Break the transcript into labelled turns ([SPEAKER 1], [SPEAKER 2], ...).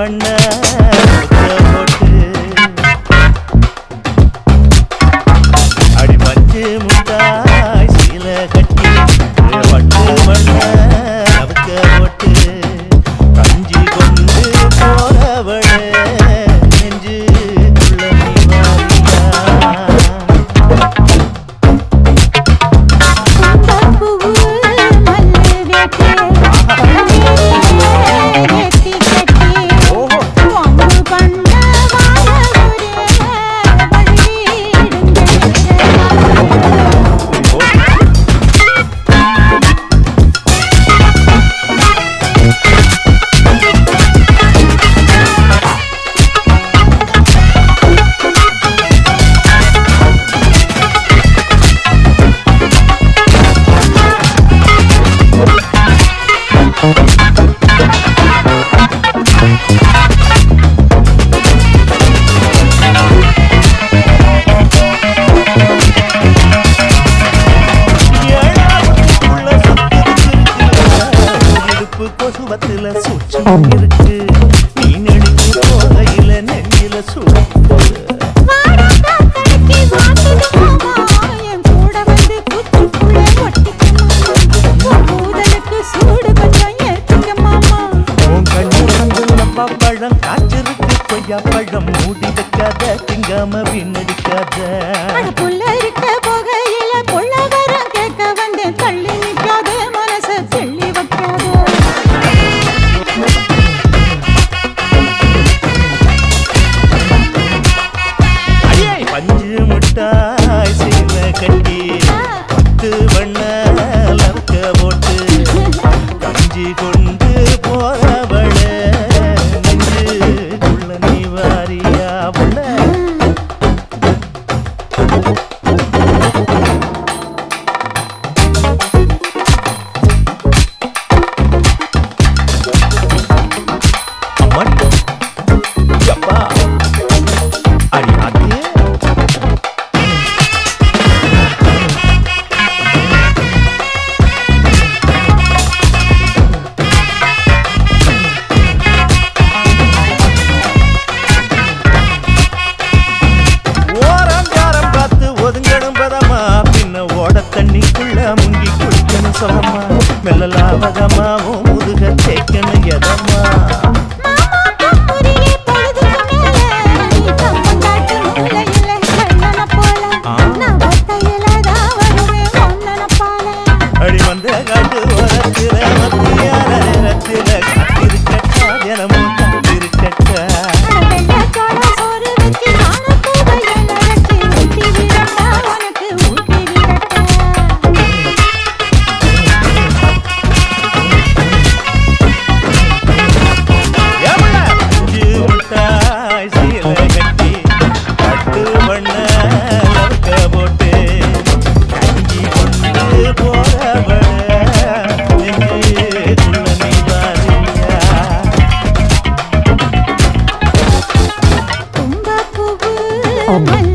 [SPEAKER 1] ಬಣ್ಣ இருக்கு. நீ நடிச்சு போகையில நெஞ்சில
[SPEAKER 2] சூடு
[SPEAKER 1] பழம் காய்ச்சிருக்கு கொய்யா பழம் மூடி வைக்காத திங்காம வீணடிக்காத.
[SPEAKER 2] புள்ள இருக்க
[SPEAKER 1] పిల్లల అవగమా ముదుగ చెక్కను
[SPEAKER 2] ఎదమ్మా Oh,